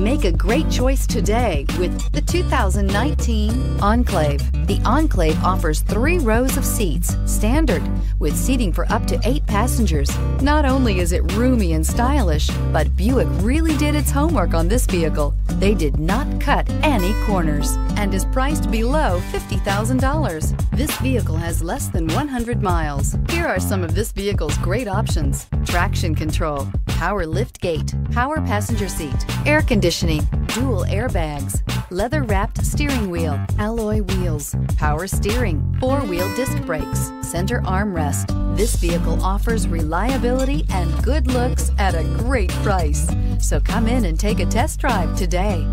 Make a great choice today with the 2019 Enclave. The Enclave offers three rows of seats, standard, with seating for up to eight passengers. Not only is it roomy and stylish, but Buick really did its homework on this vehicle. They did not cut any corners and is priced below $50,000. This vehicle has less than 100 miles. Here are some of this vehicle's great options. Traction control, power lift gate, power passenger seat, air conditioning, dual airbags, leather-wrapped steering wheel, alloy wheels, power steering, four-wheel disc brakes, center armrest. This vehicle offers reliability and good looks at a great price. So come in and take a test drive today.